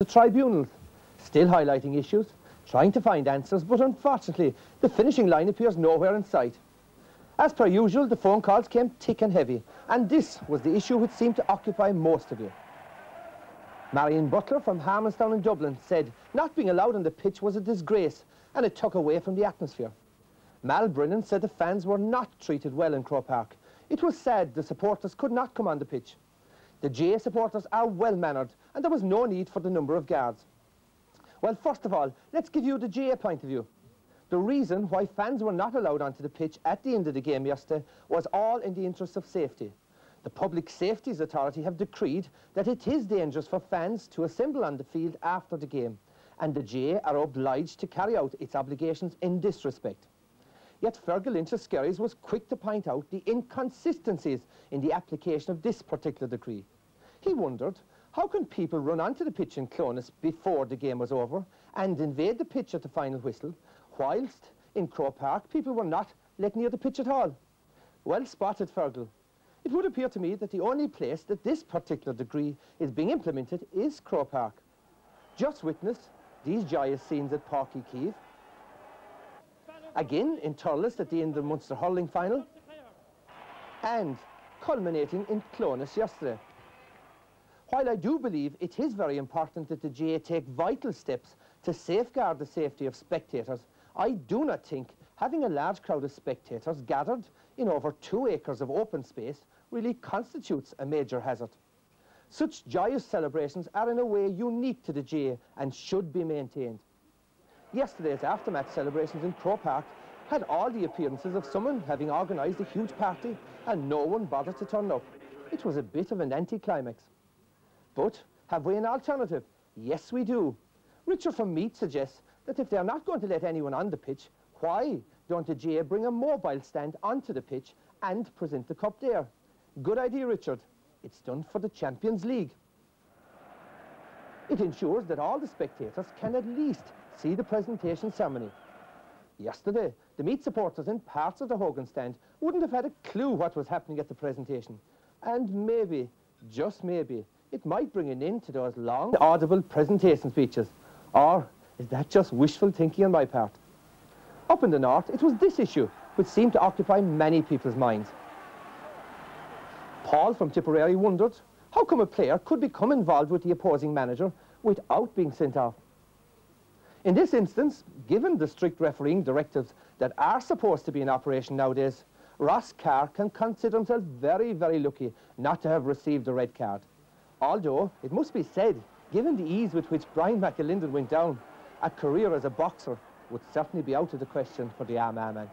the tribunals, still highlighting issues, trying to find answers, but unfortunately, the finishing line appears nowhere in sight. As per usual, the phone calls came thick and heavy, and this was the issue which seemed to occupy most of you. Marion Butler from Harmonstown in Dublin said not being allowed on the pitch was a disgrace and it took away from the atmosphere. Mal Brennan said the fans were not treated well in Croke Park. It was sad the supporters could not come on the pitch. The GAA supporters are well-mannered and there was no need for the number of guards. Well, first of all, let's give you the GAA point of view. The reason why fans were not allowed onto the pitch at the end of the game yesterday was all in the interest of safety. The Public Safeties Authority have decreed that it is dangerous for fans to assemble on the field after the game, and the GAA are obliged to carry out its obligations in this respect. Yet Fergal of was quick to point out the inconsistencies in the application of this particular decree. He wondered, how can people run onto the pitch in Clones before the game was over and invade the pitch at the final whistle, whilst in Croke Park people were not let near the pitch at all? Well spotted, Fergal. It would appear to me that the only place that this particular decree is being implemented is Croke Park. Just witness these joyous scenes at Uí Chaoimh, again in Thurles at the end of the Munster hurling final, and culminating in Clones yesterday. While I do believe it is very important that the GAA take vital steps to safeguard the safety of spectators, I do not think having a large crowd of spectators gathered in over two acres of open space really constitutes a major hazard. Such joyous celebrations are in a way unique to the GAA and should be maintained. Yesterday's aftermatch celebrations in Croke Park had all the appearances of someone having organised a huge party and no one bothered to turn up. It was a bit of an anticlimax. But have we an alternative? Yes, we do. Richard from Meath suggests that if they're not going to let anyone on the pitch, why don't the GAA bring a mobile stand onto the pitch and present the cup there? Good idea, Richard. It's done for the Champions League. It ensures that all the spectators can at least see the presentation ceremony. Yesterday, the Meath supporters in parts of the Hogan stand wouldn't have had a clue what was happening at the presentation. And maybe, just maybe, it might bring an end to those long, audible presentation speeches. Or is that just wishful thinking on my part? Up in the north, it was this issue which seemed to occupy many people's minds. Paul from Tipperary wondered how come a player could become involved with the opposing manager without being sent off. In this instance, given the strict refereeing directives that are supposed to be in operation nowadays, Ross Carr can consider himself very, very lucky not to have received a red card. Although, it must be said, given the ease with which Brian McAlinden went down, a career as a boxer would certainly be out of the question for the Armagh man.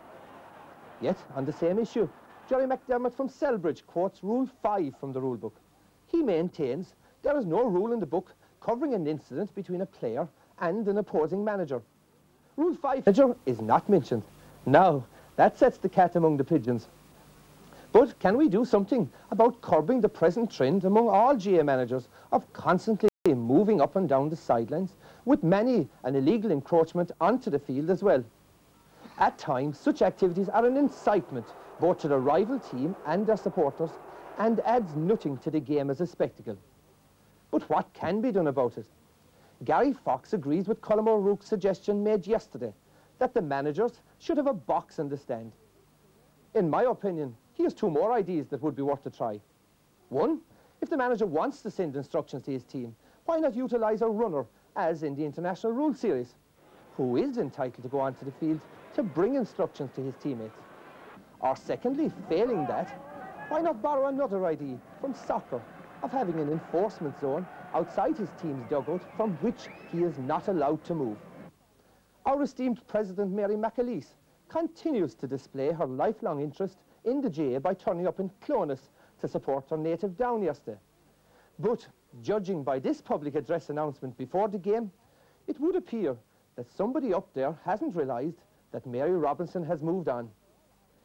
Yet, on the same issue, Jerry McDermott from Celbridge quotes Rule 5 from the rule book. He maintains there is no rule in the book covering an incident between a player and an opposing manager. Rule 5 manager is not mentioned. Now, that sets the cat among the pigeons. But can we do something about curbing the present trend among all GAA managers of constantly moving up and down the sidelines, with many an illegal encroachment onto the field as well? At times, such activities are an incitement both to the rival team and their supporters and adds nothing to the game as a spectacle. But what can be done about it? Gary Fox agrees with Colm O'Rourke's suggestion made yesterday that the managers should have a box in the stand. In my opinion, he has two more ideas that would be worth a try. One, if the manager wants to send instructions to his team, why not utilise a runner, as in the International Rule Series, who is entitled to go onto the field to bring instructions to his teammates? Or secondly, failing that, why not borrow another idea from soccer of having an enforcement zone outside his team's dugout from which he is not allowed to move? Our esteemed President Mary McAleese continues to display her lifelong interest in the GAA by turning up in Clones to support her native Down yesterday. But judging by this public address announcement before the game, it would appear that somebody up there hasn't realised that Mary Robinson has moved on.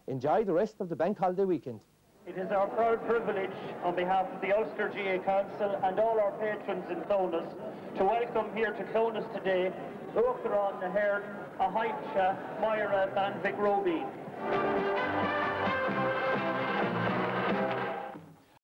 Enjoy the rest of the bank holiday weekend. It is our proud privilege on behalf of the Ulster GAA Council and all our patrons in Clones to welcome here to Clones today Uachtaráin na Haireann a Haimse Myra Van Vic Robey.